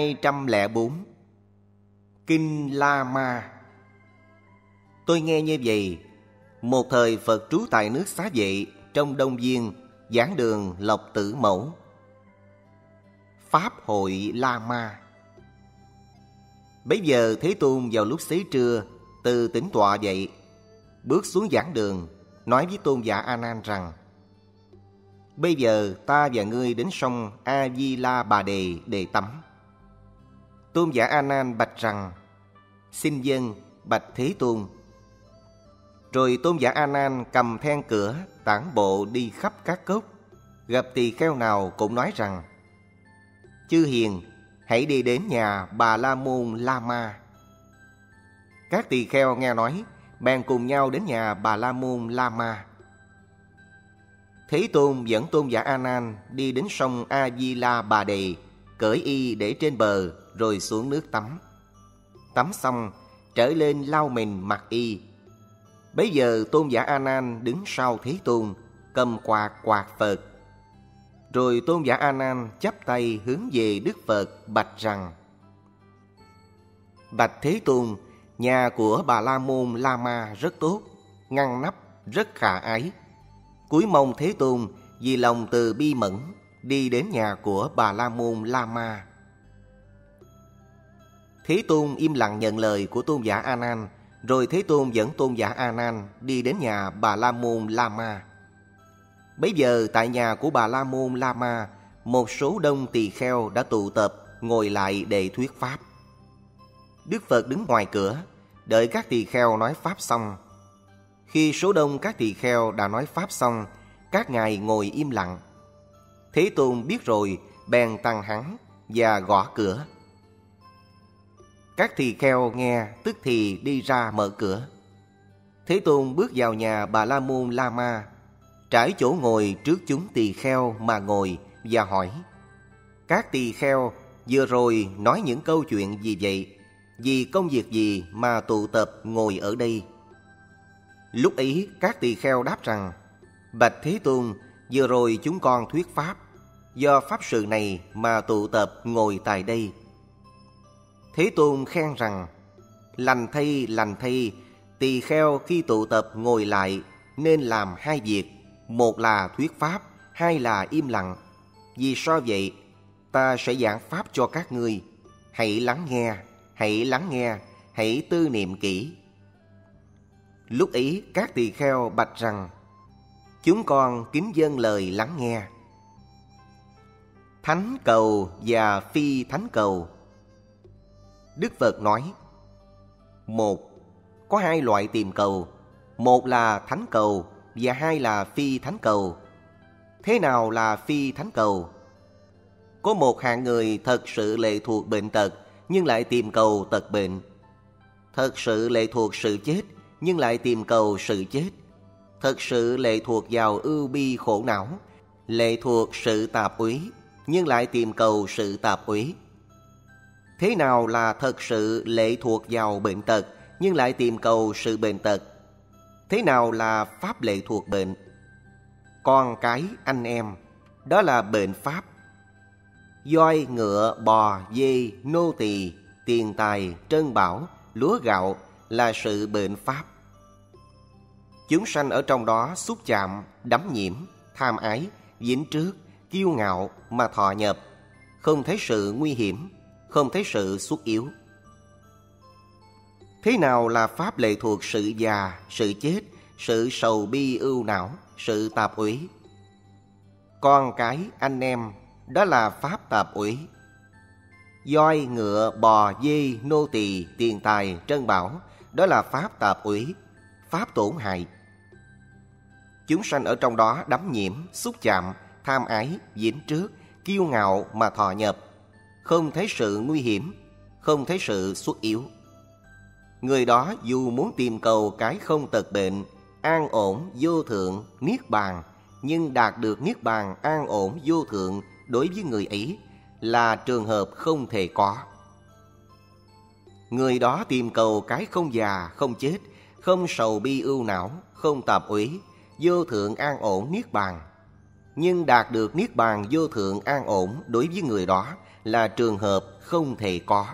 204 Kinh La Ma. Tôi nghe như vậy, Một thời Phật trú tại nước xá vệ, Trong Đông Viên, Giảng đường Lộc Tử Mẫu. Pháp hội La Ma. Bây giờ Thế Tôn vào lúc xế trưa, Từ tỉnh tọa dậy, Bước xuống giảng đường, Nói với tôn giả A Nan rằng, Bây giờ ta và ngươi đến sông A Di La Bà Đề để tắm. Tôn giả A Nan bạch rằng: Xin dân bạch Thế Tôn. Rồi tôn giả A Nan cầm then cửa tản bộ đi khắp các cốc, gặp tỳ kheo nào cũng nói rằng: Chư hiền, hãy đi đến nhà Bà La Môn La Ma. Các tỳ kheo nghe nói, bèn cùng nhau đến nhà Bà La Môn La Ma. Thế Tôn dẫn Tôn giả A Nan đi đến sông A Di La Bà Đề, cởi y để trên bờ rồi xuống nước tắm. Tắm xong, trở lên lau mình mặc y. Bấy giờ Tôn giả A Nan đứng sau Thế Tôn, cầm quạt quạt Phật. Rồi Tôn giả A Nan chắp tay hướng về Đức Phật bạch rằng: Bạch Thế Tôn, nhà của Bà La Môn La Ma rất tốt, ngăn nắp, rất khả ái Cuối mong Thế Tôn vì lòng từ bi mẫn đi đến nhà của Bà La Môn La Ma. Thế Tôn im lặng nhận lời của Tôn giả A Nan, rồi Thế Tôn dẫn Tôn giả A Nan đi đến nhà Bà La Môn La Ma. Bấy giờ tại nhà của Bà La Môn La Ma, một số đông tỳ kheo đã tụ tập ngồi lại để thuyết pháp. Đức Phật đứng ngoài cửa, đợi các tỳ kheo nói pháp xong khi số đông các tỳ kheo đã nói pháp xong, các ngài ngồi im lặng. Thế Tôn biết rồi, bèn tăng hắn và gõ cửa. Các tỳ kheo nghe tức thì đi ra mở cửa. Thế Tôn bước vào nhà Bà La Môn La Ma, trải chỗ ngồi trước chúng tỳ kheo mà ngồi và hỏi: Các tỳ kheo vừa rồi nói những câu chuyện gì vậy? Vì công việc gì mà tụ tập ngồi ở đây? Lúc ấy các tỳ kheo đáp rằng Bạch Thế Tôn Vừa rồi chúng con thuyết pháp Do pháp sự này mà tụ tập ngồi tại đây Thế Tôn khen rằng, Lành thay lành thay, Tỳ kheo khi tụ tập ngồi lại Nên làm hai việc, Một là thuyết pháp, Hai là im lặng. Vì sao vậy, Ta sẽ giảng pháp cho các ngươi. Hãy lắng nghe, Hãy lắng nghe, Hãy tư niệm kỹ. Lúc ấy, các tỳ kheo bạch rằng, Chúng con kính dân lời lắng nghe. Thánh cầu và phi thánh cầu Đức Phật nói Một, có hai loại tìm cầu Một là thánh cầu và hai là phi thánh cầu Thế nào là phi thánh cầu? Có một hạng người thật sự lệ thuộc bệnh tật Nhưng lại tìm cầu tật bệnh Thật sự lệ thuộc sự chết nhưng lại tìm cầu sự chết. Thật sự lệ thuộc vào ưu bi khổ não, lệ thuộc sự tạp úy, nhưng lại tìm cầu sự tạp úy. Thế nào là thật sự lệ thuộc vào bệnh tật, nhưng lại tìm cầu sự bệnh tật? Thế nào là pháp lệ thuộc bệnh? Con cái, anh em, đó là bệnh pháp. Doi, ngựa, bò, dê, nô tỳ, tiền tài, trân bảo, lúa gạo là sự bệnh pháp. Chúng sanh ở trong đó xúc chạm, đắm nhiễm, tham ái, dính trước, kiêu ngạo mà thọ nhập, không thấy sự nguy hiểm, không thấy sự xuất yếu. Thế nào là pháp lệ thuộc sự già, sự chết, sự sầu bi ưu não, sự tạp ủy? Con cái, anh em, đó là pháp tạp ủy. voi, ngựa, bò, dê, nô tỳ, tiền tài, trân bảo, đó là pháp tạp ủy, pháp tổn hại. Chúng sanh ở trong đó đắm nhiễm, xúc chạm, tham ái, dính trước, kiêu ngạo mà thọ nhập, không thấy sự nguy hiểm, không thấy sự xuất yếu. Người đó dù muốn tìm cầu cái không tật bệnh, an ổn, vô thượng, niết bàn, nhưng đạt được niết bàn an ổn, vô thượng đối với người ấy là trường hợp không thể có. Người đó tìm cầu cái không già, không chết, không sầu bi ưu não, không tạp úy, vô thượng an ổn niết bàn. Nhưng đạt được niết bàn vô thượng an ổn đối với người đó là trường hợp không thể có.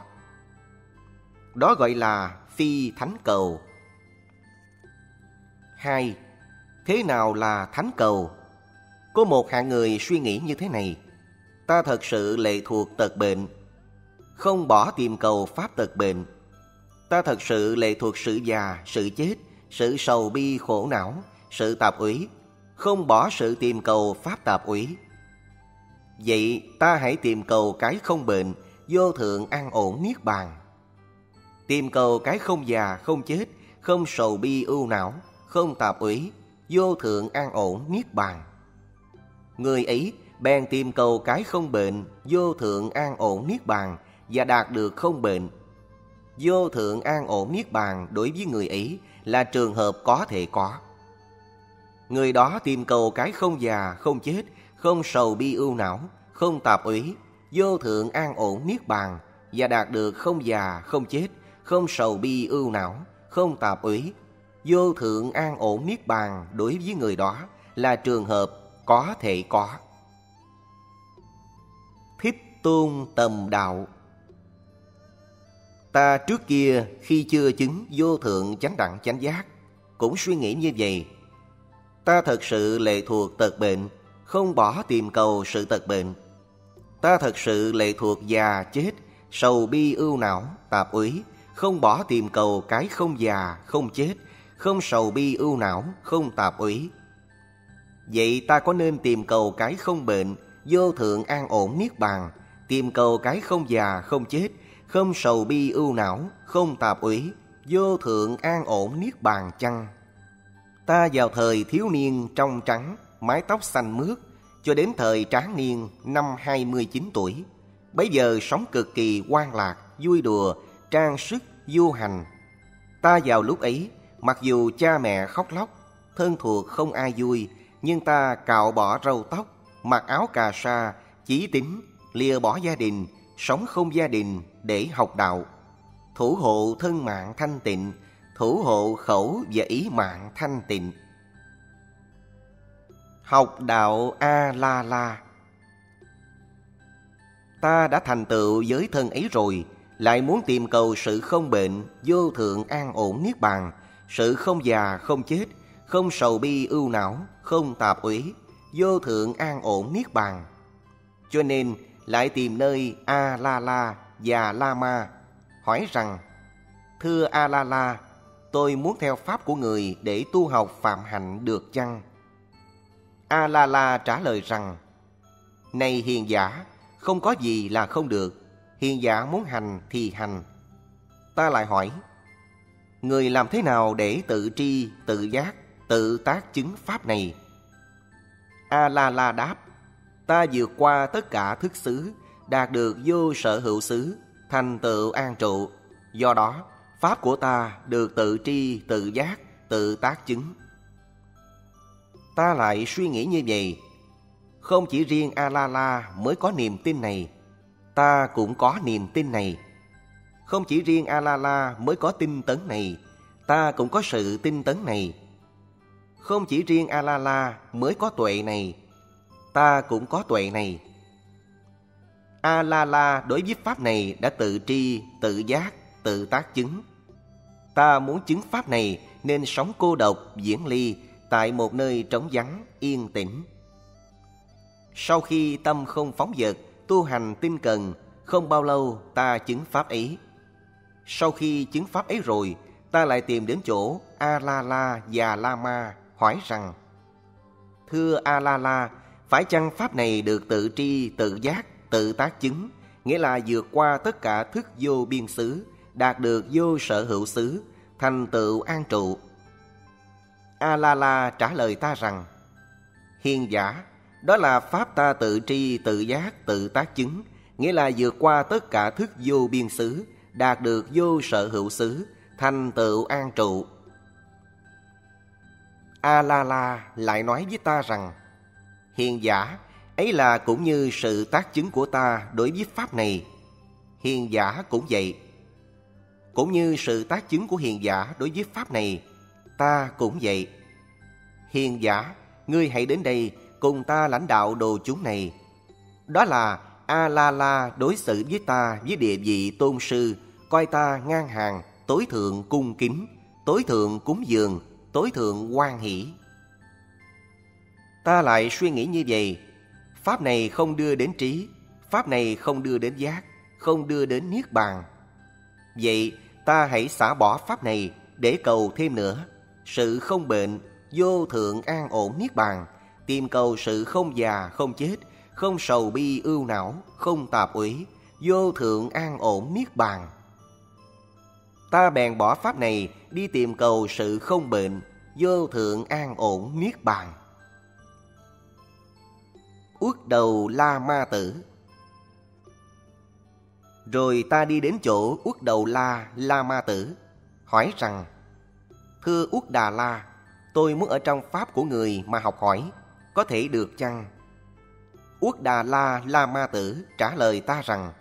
Đó gọi là phi thánh cầu. Hai, Thế nào là thánh cầu? Có một hạng người suy nghĩ như thế này. Ta thật sự lệ thuộc tật bệnh. Không bỏ tìm cầu pháp tật bệnh. Ta thật sự lệ thuộc sự già, sự chết, sự sầu bi khổ não, sự tạp ủy. Không bỏ sự tìm cầu pháp tạp ủy. Vậy ta hãy tìm cầu cái không bệnh, vô thượng an ổn niết bàn. Tìm cầu cái không già, không chết, không sầu bi ưu não, không tạp ủy, vô thượng an ổn niết bàn. Người ấy bèn tìm cầu cái không bệnh, vô thượng an ổn niết bàn và đạt được không bệnh. Vô thượng an ổn niết bàn đối với người ấy là trường hợp có thể có. Người đó tìm cầu cái không già, không chết, không sầu bi ưu não, không tạp ủy, vô thượng an ổn niết bàn và đạt được không già, không chết, không sầu bi ưu não, không tạp ủy, vô thượng an ổn niết bàn đối với người đó là trường hợp có thể có. Thích tôn tầm đạo Ta trước kia khi chưa chứng vô thượng chánh đẳng chánh giác cũng suy nghĩ như vậy. Ta thật sự lệ thuộc tật bệnh, không bỏ tìm cầu sự tật bệnh. Ta thật sự lệ thuộc già chết, sầu bi ưu não, tạp úy, không bỏ tìm cầu cái không già, không chết, không sầu bi ưu não, không tạp úy. Vậy ta có nên tìm cầu cái không bệnh, vô thượng an ổn niết bàn, tìm cầu cái không già, không chết, không sầu bi ưu não, không tạp úy, vô thượng an ổn niết bàn chăng? Ta vào thời thiếu niên trong trắng, mái tóc xanh mướt, cho đến thời tráng niên năm 29 tuổi. Bấy giờ sống cực kỳ quan lạc, vui đùa, trang sức, du hành. Ta vào lúc ấy Mặc dù cha mẹ khóc lóc, thân thuộc không ai vui, nhưng ta cạo bỏ râu tóc, mặc áo cà sa, chí tính, lìa bỏ gia đình, sống không gia đình để học đạo. Thủ hộ thân mạng thanh tịnh, thủ hộ khẩu và ý mạng thanh tịnh. Học đạo A-la-la Ta đã thành tựu với thân ấy rồi, lại muốn tìm cầu sự không bệnh, vô thượng an ổn niết bàn, sự không già không chết, không sầu bi ưu não, không tạp uế, vô thượng an ổn niết bàn. Cho nên lại tìm nơi A La La và La Ma hỏi rằng: Thưa A La La, tôi muốn theo pháp của người để tu học phạm hạnh được chăng? A La La trả lời rằng: Này hiền giả, không có gì là không được, hiền giả muốn hành thì hành. Ta lại hỏi: Người làm thế nào để tự tri, tự giác, tự tác chứng pháp này? A-la-la đáp, ta vượt qua tất cả thức xứ, đạt được vô sở hữu xứ, thành tựu an trụ. Do đó, pháp của ta được tự tri, tự giác, tự tác chứng. Ta lại suy nghĩ như vậy, không chỉ riêng A-la-la mới có niềm tin này, ta cũng có niềm tin này. Không chỉ riêng A-la-la mới có tinh tấn này, ta cũng có sự tinh tấn này. Không chỉ riêng A-la-la mới có tuệ này, ta cũng có tuệ này. A-la-la đối với Pháp này đã tự tri, tự giác, tự tác chứng. Ta muốn chứng Pháp này nên sống cô độc, diễn ly tại một nơi trống vắng, yên tĩnh. Sau khi tâm không phóng dật, tu hành tinh cần, không bao lâu ta chứng Pháp ấy. Sau khi chứng pháp ấy rồi, ta lại tìm đến chỗ A-la-la và La-ma hỏi rằng Thưa A-la-la, phải chăng pháp này được tự tri, tự giác, tự tác chứng, nghĩa là vượt qua tất cả thức vô biên xứ, đạt được vô sở hữu xứ, thành tựu an trụ. A-la-la trả lời ta rằng Hiền giả, đó là pháp ta tự tri, tự giác, tự tác chứng, nghĩa là vượt qua tất cả thức vô biên xứ, đạt được vô sở hữu xứ, thành tựu an trụ. A-la-la lại nói với ta rằng, Hiền giả, ấy là cũng như sự tác chứng của ta đối với Pháp này. Hiền giả cũng vậy. Cũng như sự tác chứng của hiền giả đối với Pháp này, ta cũng vậy. Hiền giả, ngươi hãy đến đây cùng ta lãnh đạo đồ chúng này. Đó là A-la-la đối xử với ta với địa vị tôn sư, coi ta ngang hàng, tối thượng cung kính, tối thượng cúng dường, tối thượng quan hỷ. Ta lại suy nghĩ như vậy, Pháp này không đưa đến trí, Pháp này không đưa đến giác, không đưa đến Niết Bàn. Vậy ta hãy xả bỏ Pháp này để cầu thêm nữa. Sự không bệnh, vô thượng an ổn Niết Bàn, tìm cầu sự không già, không chết, không sầu bi ưu não, không tạp ủy, vô thượng an ổn Niết Bàn. Ta bèn bỏ Pháp này đi tìm cầu sự không bệnh, vô thượng an ổn Niết Bàn. Uất đầu La Ma Tử Rồi ta đi đến chỗ Uất đầu La La Ma Tử, hỏi rằng Thưa Uất Đà La, tôi muốn ở trong Pháp của người mà học hỏi, có thể được chăng? Uất Đà La La Ma Tử trả lời ta rằng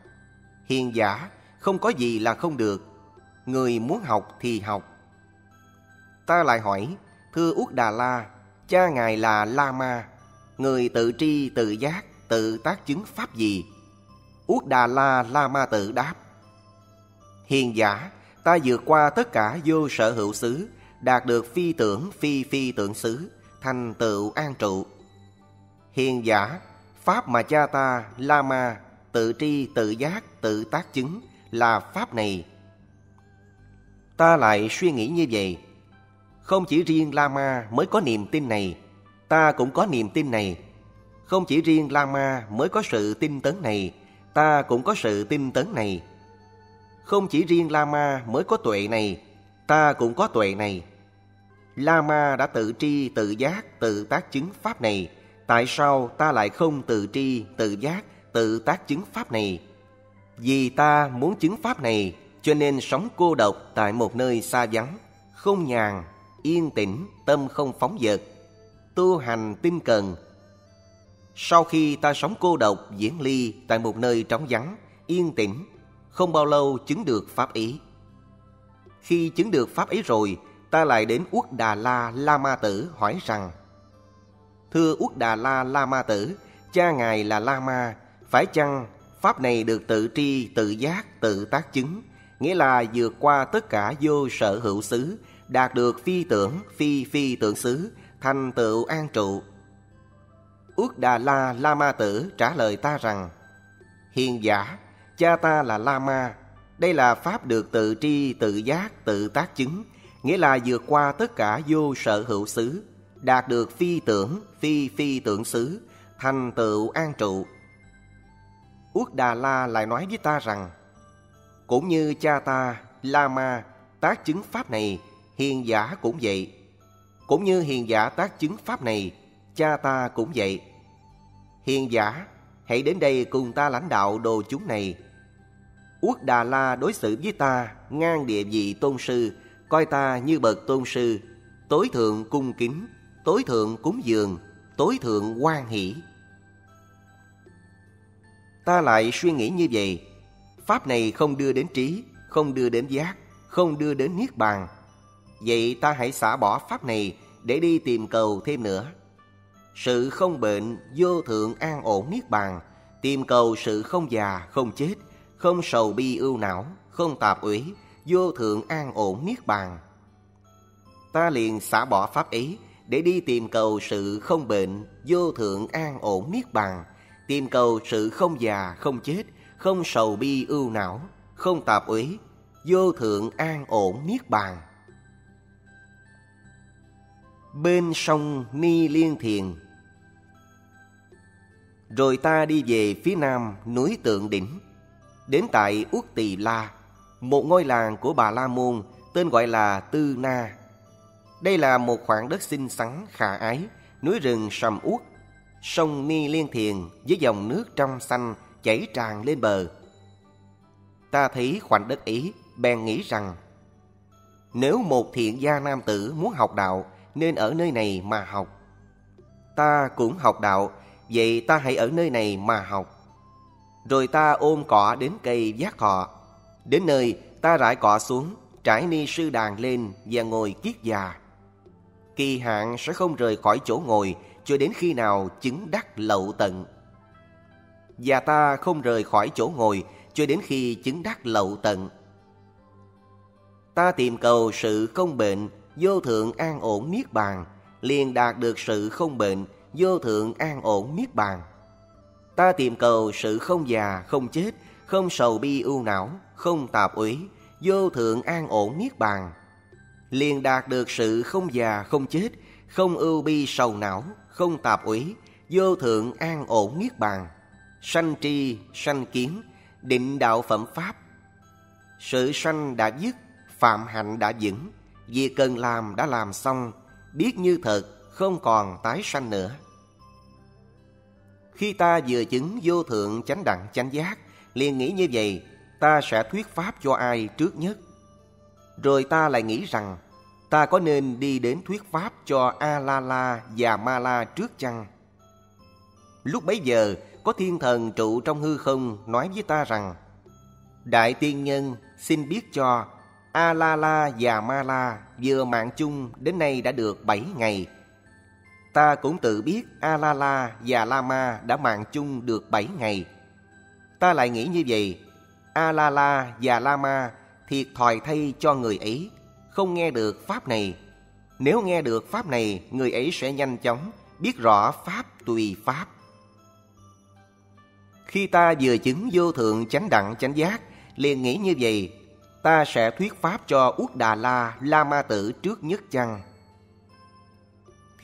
Hiền giả không có gì là không được Người muốn học thì học Ta lại hỏi Thưa Uất Đà La Cha ngài là La Ma Người tự tri tự giác Tự tác chứng pháp gì Uất Đà La La Ma Tử đáp Hiền giả Ta vượt qua tất cả vô sở hữu xứ Đạt được phi tưởng phi phi tưởng xứ Thành tựu an trụ Hiền giả Pháp mà cha ta, La Ma, tự tri, tự giác, tự tác chứng là Pháp này. Ta lại suy nghĩ như vậy. Không chỉ riêng La Ma mới có niềm tin này, ta cũng có niềm tin này. Không chỉ riêng La Ma mới có sự tin tấn này, ta cũng có sự tin tấn này. Không chỉ riêng La Ma mới có tuệ này, ta cũng có tuệ này. Lama đã tự tri, tự giác, tự tác chứng Pháp này, Tại sao ta lại không tự tri, tự giác, tự tác chứng Pháp này? Vì ta muốn chứng Pháp này, cho nên sống cô độc tại một nơi xa vắng, không nhàn, yên tĩnh, tâm không phóng dật, tu hành tinh cần. Sau khi ta sống cô độc, diễn ly tại một nơi trống vắng, yên tĩnh, không bao lâu chứng được Pháp ý. Khi chứng được Pháp ấy rồi, ta lại đến Uất Đà La La Ma Tử hỏi rằng Thưa Uất Đà La La Ma Tử, cha ngài là La Ma, phải chăng Pháp này được tự tri, tự giác, tự tác chứng, nghĩa là vượt qua tất cả vô sở hữu xứ, đạt được phi tưởng, phi phi tưởng xứ, thành tựu an trụ. Uất Đà La La Ma Tử trả lời ta rằng, Hiền giả, cha ta là La Ma, đây là Pháp được tự tri, tự giác, tự tác chứng, nghĩa là vượt qua tất cả vô sở hữu xứ, đạt được phi tưởng, phi phi tưởng xứ, thành tựu an trụ. Uất Đà La lại nói với ta rằng, cũng như cha ta, La Ma, tác chứng pháp này, hiền giả cũng vậy. Cũng như hiền giả tác chứng pháp này, cha ta cũng vậy. Hiền giả, hãy đến đây cùng ta lãnh đạo đồ chúng này. Uất Đà La đối xử với ta ngang địa vị tôn sư, coi ta như bậc tôn sư, tối thượng cung kính, tối thượng cúng dường, tối thượng quan hỷ. Ta lại suy nghĩ như vậy, Pháp này không đưa đến trí, không đưa đến giác, không đưa đến Niết Bàn. Vậy ta hãy xả bỏ Pháp này để đi tìm cầu thêm nữa. Sự không bệnh, vô thượng an ổn Niết Bàn, tìm cầu sự không già, không chết, không sầu bi ưu não, không tạp uế, vô thượng an ổn Niết Bàn. Ta liền xả bỏ Pháp ấy để đi tìm cầu sự không bệnh, vô thượng an ổn niết bàn, tìm cầu sự không già, không chết, không sầu bi ưu não, không tạp uế, vô thượng an ổn niết bàn. Bên sông Ni Liên Thiền Rồi ta đi về phía nam núi Tượng Đỉnh, đến tại Uất Tỳ La, một ngôi làng của Bà La Môn tên gọi là Tư Na đây là một khoảng đất xinh xắn, khả ái, núi rừng sầm uất, sông Ni Liên Thiền với dòng nước trong xanh chảy tràn lên bờ. Ta thấy khoảnh đất ấy, bèn nghĩ rằng nếu một thiện gia nam tử muốn học đạo nên ở nơi này mà học. Ta cũng học đạo, vậy ta hãy ở nơi này mà học. Rồi ta ôm cỏ đến cây giác thọ. Đến nơi ta rải cỏ xuống, trải ni sư đàn lên và ngồi kiết già kỳ hạn sẽ không rời khỏi chỗ ngồi cho đến khi nào chứng đắc lậu tận. Và ta không rời khỏi chỗ ngồi cho đến khi chứng đắc lậu tận. Ta tìm cầu sự không bệnh, vô thượng an ổn niết bàn, liền đạt được sự không bệnh, vô thượng an ổn niết bàn. Ta tìm cầu sự không già, không chết, không sầu bi ưu não, không tạp uế, vô thượng an ổn niết bàn. Liền đạt được sự không già, không chết, không ưu bi sầu não, không tạp uế, vô thượng an ổn niết bàn. Sanh tri, sanh kiến, định đạo phẩm pháp. Sự sanh đã dứt, phạm hạnh đã vững, việc cần làm đã làm xong, biết như thật, không còn tái sanh nữa. Khi ta vừa chứng vô thượng chánh đẳng chánh giác, liền nghĩ như vậy, ta sẽ thuyết pháp cho ai trước nhất. Rồi ta lại nghĩ rằng, ta có nên đi đến thuyết pháp cho A-la-la và Ma-la trước chăng? Lúc bấy giờ, có thiên thần trụ trong hư không nói với ta rằng, Đại tiên nhân xin biết cho A-la-la và Ma-la vừa mạng chung đến nay đã được bảy ngày, Ta cũng tự biết A-la-la và lama đã mạng chung được 7 ngày. Ta lại nghĩ như vậy, A-la-la và lama thiệt thòi thay cho người ấy, không nghe được Pháp này. Nếu nghe được Pháp này, người ấy sẽ nhanh chóng biết rõ Pháp tùy Pháp. Khi ta vừa chứng vô thượng chánh đẳng chánh giác, liền nghĩ như vậy, ta sẽ thuyết Pháp cho Út Đà La, La Ma Tử trước nhất chăng?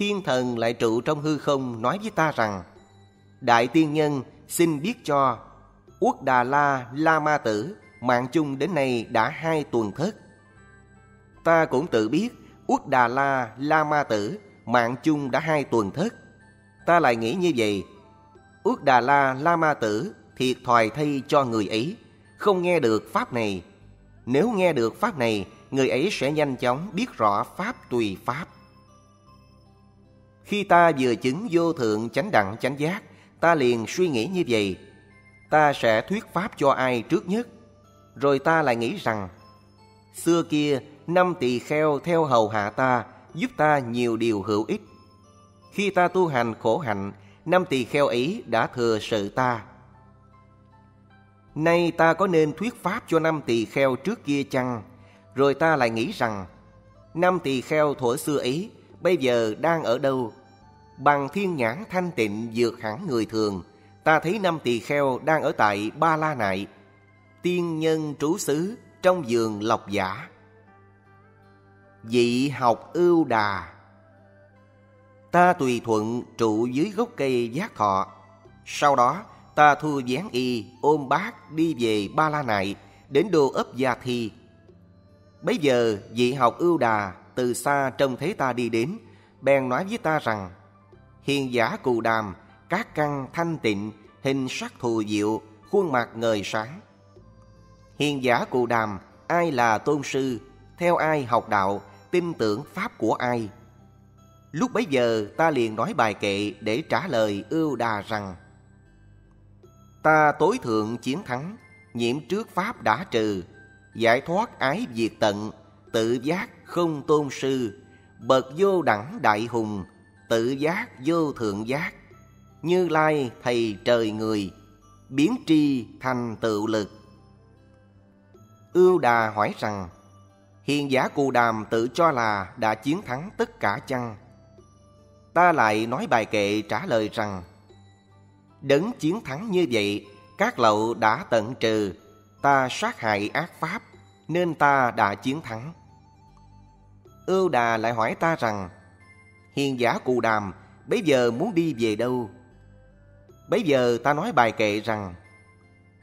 Thiên thần lại trụ trong hư không nói với ta rằng Đại tiên nhân xin biết cho Uất Đà La La Ma Tử mạng chung đến nay đã hai tuần thất. Ta cũng tự biết Uất Đà La La Ma Tử mạng chung đã hai tuần thất. Ta lại nghĩ như vậy Uất Đà La La Ma Tử thiệt thòi thay cho người ấy không nghe được pháp này. Nếu nghe được pháp này, người ấy sẽ nhanh chóng biết rõ pháp tùy pháp. Khi ta vừa chứng vô thượng chánh đẳng chánh giác, ta liền suy nghĩ như vậy. Ta sẽ thuyết pháp cho ai trước nhất? Rồi ta lại nghĩ rằng, xưa kia năm tỳ kheo theo hầu hạ ta, giúp ta nhiều điều hữu ích. Khi ta tu hành khổ hạnh, năm tỳ kheo ấy đã thừa sự ta. Nay ta có nên thuyết pháp cho năm tỳ kheo trước kia chăng? Rồi ta lại nghĩ rằng, năm tỳ kheo thuở xưa ấy bây giờ đang ở đâu? Bằng thiên nhãn thanh tịnh vượt hẳn người thường, ta thấy năm tỳ kheo đang ở tại Ba La Nại, tiên nhân trú xứ trong vườn lộc giả. Dị học ưu đà Ta tùy thuận trụ dưới gốc cây giác thọ. Sau đó, ta thu dáng y, ôm bát đi về Ba La Nại, đến đô ấp Gia Thi. Bấy giờ, vị học ưu đà từ xa trông thấy ta đi đến, bèn nói với ta rằng, Hiền giả cù đàm, các căn thanh tịnh, hình sắc thù diệu, khuôn mặt ngời sáng. Hiền giả cù đàm, ai là tôn sư, theo ai học đạo, tin tưởng pháp của ai. Lúc bấy giờ ta liền nói bài kệ để trả lời ưu đà rằng Ta tối thượng chiến thắng, nhiễm trước pháp đã trừ, giải thoát ái diệt tận, tự giác không tôn sư, bậc vô đẳng đại hùng, tự giác vô thượng giác, như lai thầy trời người, biến tri thành tự lực. Ưu đà hỏi rằng, hiền giả cù đàm tự cho là đã chiến thắng tất cả chăng? Ta lại nói bài kệ trả lời rằng, Đấng chiến thắng như vậy, các lậu đã tận trừ, ta sát hại ác pháp, nên ta đã chiến thắng. Ưu đà lại hỏi ta rằng, Hiền giả cụ đàm Bây giờ muốn đi về đâu? Bây giờ ta nói bài kệ rằng,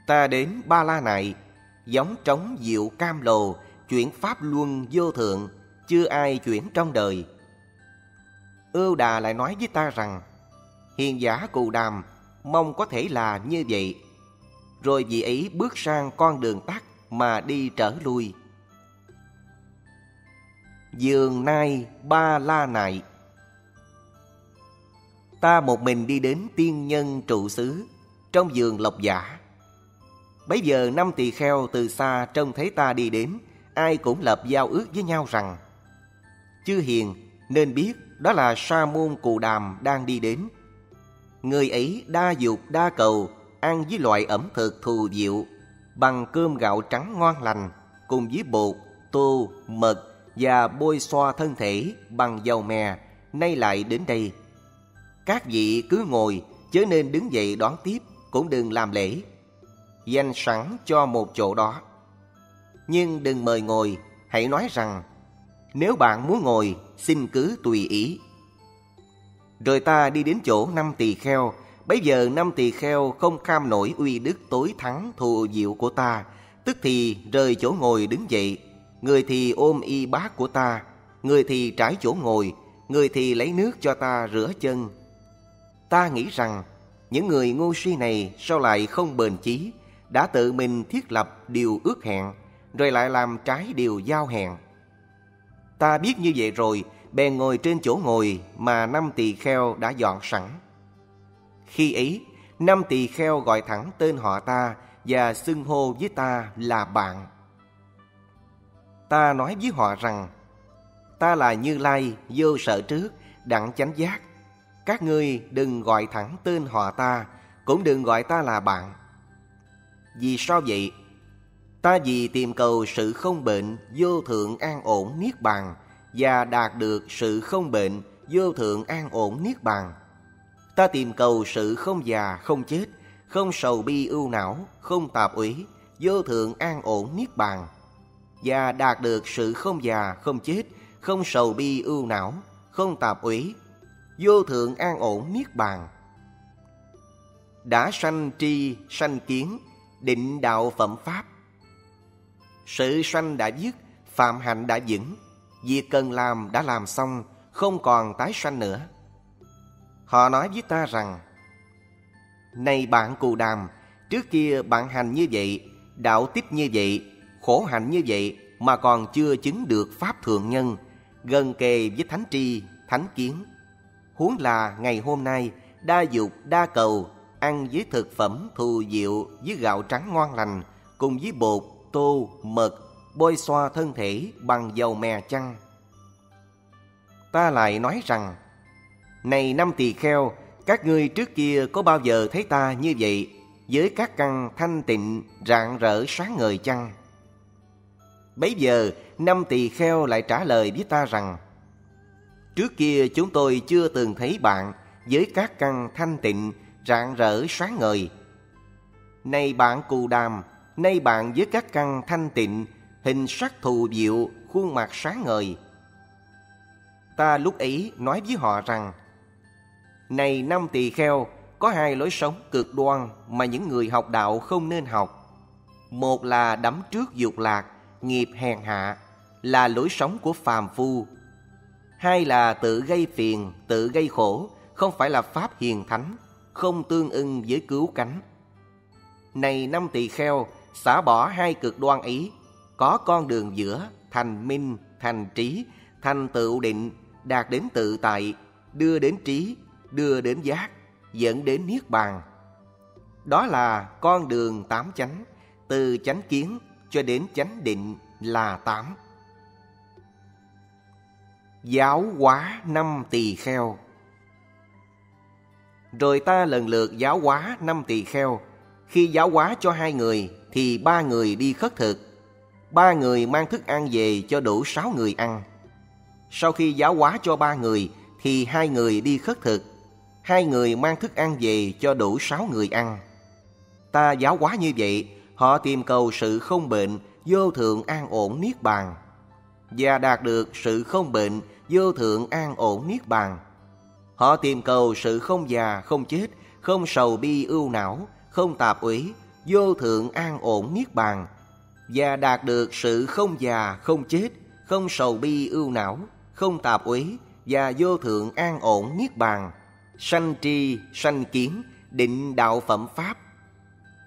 Ta đến Ba La Nại, Giống trống diệu cam lồ, Chuyển pháp luân vô thượng, Chưa ai chuyển trong đời. Ưu đà lại nói với ta rằng, Hiền giả cụ đàm, Mong có thể là như vậy. Rồi vị ấy bước sang con đường tắt Mà đi trở lui. Dường nai ba la nại ta một mình đi đến tiên nhân trụ xứ trong vườn lộc giả. Bấy giờ năm tỳ kheo từ xa trông thấy ta đi đến, ai cũng lập giao ước với nhau rằng Chư hiền nên biết đó là sa môn cù đàm đang đi đến. Người ấy đa dục đa cầu, ăn với loại ẩm thực thù diệu bằng cơm gạo trắng ngon lành cùng với bột, tô, mật và bôi xoa thân thể bằng dầu mè nay lại đến đây. Các vị cứ ngồi chớ nên đứng dậy đón tiếp cũng đừng làm lễ. Danh sẵn cho một chỗ đó. Nhưng đừng mời ngồi, hãy nói rằng nếu bạn muốn ngồi xin cứ tùy ý. Rồi ta đi đến chỗ năm tỳ kheo Bây giờ năm tỳ kheo không cam nổi uy đức tối thắng thù diệu của ta Tức thì rời chỗ ngồi đứng dậy Người thì ôm y bát của ta Người thì trải chỗ ngồi Người thì lấy nước cho ta rửa chân Ta nghĩ rằng Những người ngu si này sao lại không bền chí Đã tự mình thiết lập điều ước hẹn Rồi lại làm trái điều giao hẹn Ta biết như vậy rồi bèn ngồi trên chỗ ngồi mà năm tỳ kheo đã dọn sẵn. Khi ấy, năm tỳ kheo gọi thẳng tên họ ta và xưng hô với ta là bạn. Ta nói với họ rằng, ta là Như Lai, vô sợ trước, đặng chánh giác. Các ngươi đừng gọi thẳng tên họ ta, cũng đừng gọi ta là bạn. Vì sao vậy? Ta vì tìm cầu sự không bệnh, vô thượng an ổn niết bàn, và đạt được sự không bệnh, vô thượng an ổn niết bàn. Ta tìm cầu sự không già, không chết, không sầu bi ưu não, không tạp úy, vô thượng an ổn niết bàn. Và đạt được sự không già, không chết, không sầu bi ưu não, không tạp úy, vô thượng an ổn niết bàn. Đã sanh tri, sanh kiến, định đạo phẩm pháp. Sự sanh đã dứt, phạm hạnh đã vững, Việc cần làm đã làm xong Không còn tái sanh nữa Họ nói với ta rằng Này bạn cù đàm Trước kia bạn hành như vậy Đạo tích như vậy Khổ hạnh như vậy Mà còn chưa chứng được Pháp Thượng Nhân Gần kề với Thánh Tri, Thánh Kiến Huống là ngày hôm nay Đa dục, đa cầu Ăn với thực phẩm thù diệu Với gạo trắng ngon lành Cùng với bột, tô, mật bôi xoa thân thể bằng dầu mè chăng? Ta lại nói rằng, Này năm tỳ kheo, các ngươi trước kia có bao giờ thấy ta như vậy với các căn thanh tịnh rạng rỡ sáng ngời chăng? Bấy giờ, năm tỳ kheo lại trả lời với ta rằng, Trước kia chúng tôi chưa từng thấy bạn với các căn thanh tịnh rạng rỡ sáng ngời. Nay bạn cù đàm, nay bạn với các căn thanh tịnh hình sắc thù diệu, khuôn mặt sáng ngời. Ta lúc ấy nói với họ rằng, Này năm tỳ kheo, có hai lối sống cực đoan mà những người học đạo không nên học. Một là đắm trước dục lạc, nghiệp hèn hạ, là lối sống của phàm phu. Hai là tự gây phiền, tự gây khổ, không phải là pháp hiền thánh, không tương ưng với cứu cánh. Này năm tỳ kheo, xả bỏ hai cực đoan ý có con đường giữa thành minh, thành trí, thành tự định, đạt đến tự tại, đưa đến trí, đưa đến giác, dẫn đến niết bàn. Đó là con đường tám chánh, từ chánh kiến cho đến chánh định là tám. Giáo hóa năm tỳ kheo Rồi ta lần lượt giáo hóa năm tỳ kheo. Khi giáo hóa cho hai người thì ba người đi khất thực ba người mang thức ăn về cho đủ sáu người ăn. Sau khi giáo hóa cho ba người, thì hai người đi khất thực. Hai người mang thức ăn về cho đủ sáu người ăn. Ta giáo hóa như vậy, họ tìm cầu sự không bệnh, vô thượng an ổn niết bàn. Và đạt được sự không bệnh, vô thượng an ổn niết bàn. Họ tìm cầu sự không già, không chết, không sầu bi ưu não, không tạp uý vô thượng an ổn niết bàn và đạt được sự không già, không chết, không sầu bi ưu não, không tạp uế và vô thượng an ổn niết bàn, sanh tri, sanh kiến, định đạo phẩm pháp.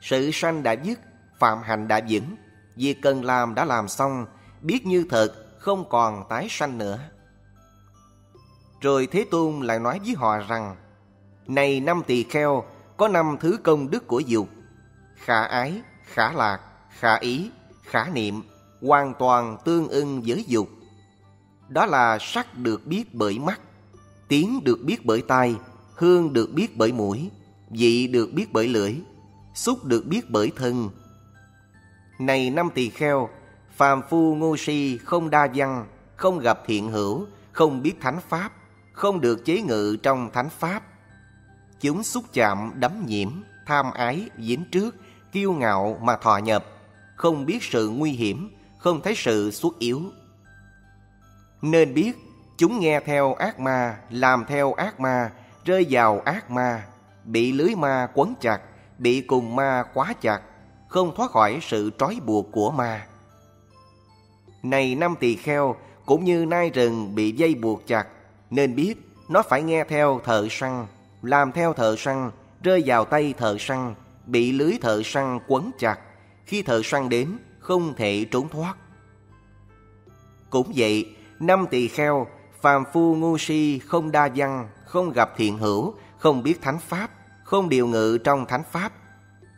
Sự sanh đã dứt, phạm hành đã vững, việc cần làm đã làm xong, biết như thật, không còn tái sanh nữa. Rồi Thế Tôn lại nói với họ rằng, Này năm tỳ kheo, có năm thứ công đức của dục, khả ái, khả lạc, khả ý, khả niệm hoàn toàn tương ưng với dục. Đó là sắc được biết bởi mắt, tiếng được biết bởi tai, hương được biết bởi mũi, vị được biết bởi lưỡi, xúc được biết bởi thân. Này năm tỳ kheo, phàm phu ngu si không đa văn, không gặp thiện hữu, không biết thánh pháp, không được chế ngự trong thánh pháp. Chúng xúc chạm đấm nhiễm, tham ái, dính trước, kiêu ngạo mà thọ nhập, không biết sự nguy hiểm, không thấy sự xuất yếu. Nên biết, chúng nghe theo ác ma, làm theo ác ma, rơi vào ác ma, bị lưới ma quấn chặt, bị cùng ma khóa chặt, không thoát khỏi sự trói buộc của ma. Này năm tỳ kheo, cũng như nai rừng bị dây buộc chặt, nên biết nó phải nghe theo thợ săn, làm theo thợ săn, rơi vào tay thợ săn, bị lưới thợ săn quấn chặt. Khi thợ săn đến, không thể trốn thoát. Cũng vậy, năm tỳ kheo, phàm phu ngu si không đa văn, không gặp thiện hữu, không biết thánh pháp, không điều ngự trong thánh pháp.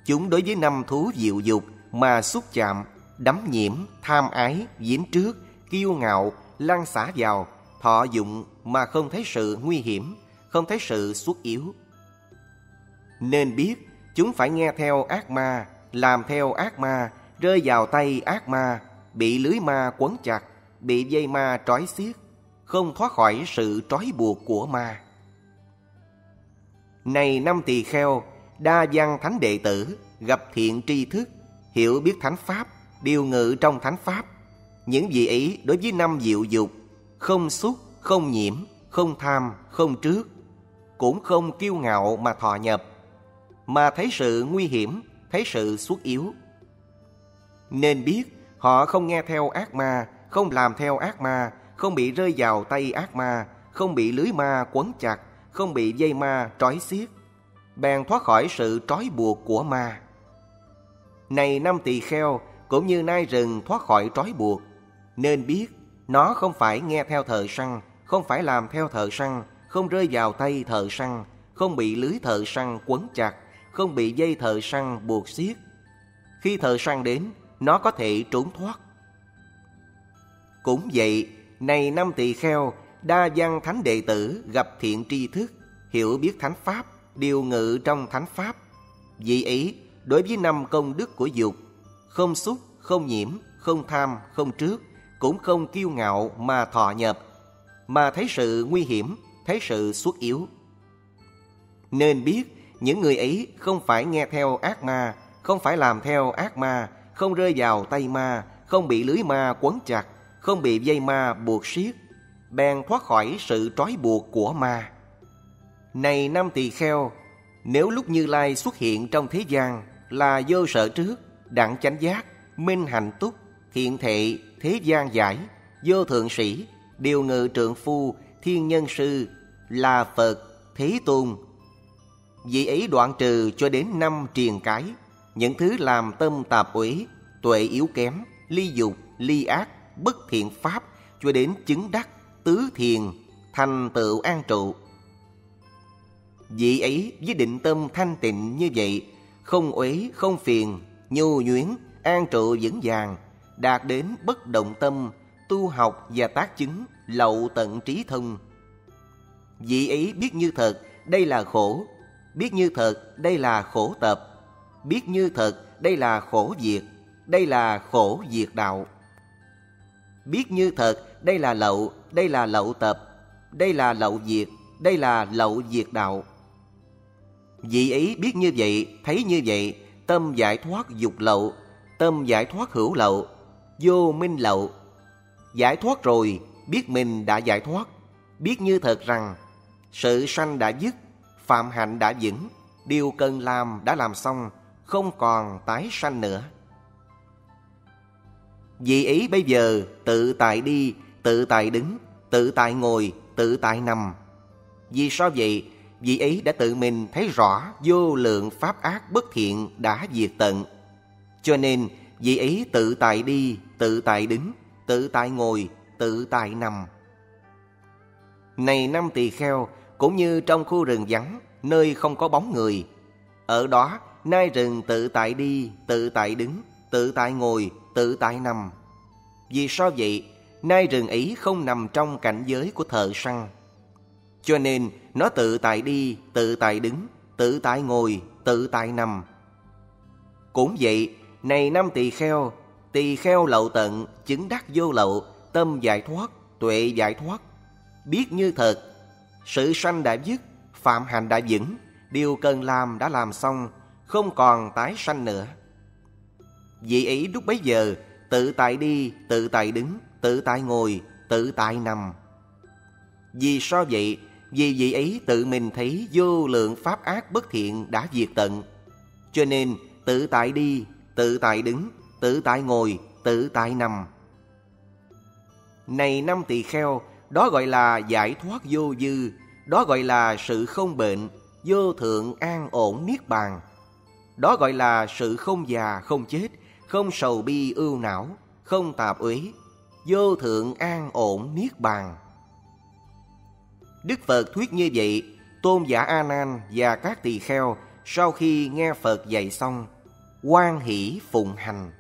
Chúng đối với năm thú diệu dục mà xúc chạm, đắm nhiễm, tham ái, dính trước, kiêu ngạo, lăn xả vào, thọ dụng mà không thấy sự nguy hiểm, không thấy sự xuất yếu. Nên biết chúng phải nghe theo ác ma, làm theo ác ma, rơi vào tay ác ma, bị lưới ma quấn chặt, bị dây ma trói xiết, không thoát khỏi sự trói buộc của ma. Này năm tỳ kheo, đa văn thánh đệ tử, gặp thiện tri thức, hiểu biết thánh pháp, điều ngự trong thánh pháp. Những vị ấy đối với năm diệu dục, không xúc, không nhiễm, không tham, không trước, cũng không kiêu ngạo mà thọ nhập, mà thấy sự nguy hiểm, thấy sự xuất yếu. Nên biết họ không nghe theo ác ma, không làm theo ác ma, không bị rơi vào tay ác ma, không bị lưới ma quấn chặt, không bị dây ma trói xiết, bèn thoát khỏi sự trói buộc của ma. Này năm tỳ kheo, cũng như nai rừng thoát khỏi trói buộc, nên biết nó không phải nghe theo thợ săn, không phải làm theo thợ săn, không rơi vào tay thợ săn, không bị lưới thợ săn quấn chặt, không bị dây thợ săn buộc xiết. Khi thợ săn đến, nó có thể trốn thoát. Cũng vậy, này năm tỳ kheo, đa văn thánh đệ tử gặp thiện tri thức, hiểu biết thánh pháp, điều ngự trong thánh pháp. Vì ý, đối với năm công đức của dục, không xúc, không nhiễm, không tham, không trước, cũng không kiêu ngạo mà thọ nhập, mà thấy sự nguy hiểm, thấy sự xuất yếu. Nên biết, những người ấy không phải nghe theo ác ma, không phải làm theo ác ma, không rơi vào tay ma, không bị lưới ma quấn chặt, không bị dây ma buộc siết, bèn thoát khỏi sự trói buộc của ma. Này năm tỳ kheo, nếu lúc Như Lai xuất hiện trong thế gian là vô sợ trước, đặng chánh giác, minh hạnh túc, thiện thệ, thế gian giải, vô thượng sĩ, điều ngự trượng phu, thiên nhân sư, là Phật, Thế Tôn. Vị ấy đoạn trừ cho đến năm triền cái, những thứ làm tâm tạp uế, tuệ yếu kém, ly dục, ly ác, bất thiện pháp, cho đến chứng đắc, tứ thiền, thành tựu an trụ. Vị ấy với định tâm thanh tịnh như vậy, không uế, không phiền, nhu nhuyến, an trụ vững vàng, đạt đến bất động tâm, tu học và tác chứng, lậu tận trí thông. Vị ấy biết như thật, đây là khổ, biết như thật, đây là khổ tập, biết như thật, đây là khổ diệt, đây là khổ diệt đạo. Biết như thật, đây là lậu, đây là lậu tập, đây là lậu diệt, đây là lậu diệt đạo. Vị ấy biết như vậy, thấy như vậy, tâm giải thoát dục lậu, tâm giải thoát hữu lậu, vô minh lậu. Giải thoát rồi, biết mình đã giải thoát, biết như thật rằng sự sanh đã dứt, phạm hạnh đã vững, điều cần làm đã làm xong, không còn tái sanh nữa. Vì ý bây giờ tự tại đi, tự tại đứng, tự tại ngồi, tự tại nằm. Vì sao vậy? Vị ấy đã tự mình thấy rõ vô lượng pháp ác bất thiện đã diệt tận. Cho nên vị ấy tự tại đi, tự tại đứng, tự tại ngồi, tự tại nằm. Này năm tỳ kheo, cũng như trong khu rừng vắng, nơi không có bóng người. Ở đó, nai rừng tự tại đi, tự tại đứng, tự tại ngồi, tự tại nằm. Vì sao vậy? Nai rừng ấy không nằm trong cảnh giới của thợ săn. Cho nên nó tự tại đi, tự tại đứng, tự tại ngồi, tự tại nằm. Cũng vậy, này năm tỳ kheo, tỳ kheo lậu tận, chứng đắc vô lậu, tâm giải thoát, tuệ giải thoát. Biết như thật, sự sanh đã dứt, phạm hành đã vững, điều cần làm đã làm xong, không còn tái sanh nữa. Vị ấy lúc bấy giờ, tự tại đi, tự tại đứng, tự tại ngồi, tự tại nằm. Vì sao vậy? Vì vị ấy tự mình thấy vô lượng pháp ác bất thiện đã diệt tận. Cho nên tự tại đi, tự tại đứng, tự tại ngồi, tự tại nằm. Này năm tỳ kheo, đó gọi là giải thoát vô dư, đó gọi là sự không bệnh, vô thượng an ổn niết bàn. Đó gọi là sự không già, không chết, không sầu bi ưu não, không tạp uế, vô thượng an ổn niết bàn. Đức Phật thuyết như vậy, tôn giả A Nan và các tỳ kheo sau khi nghe Phật dạy xong, quan hỷ phụng hành.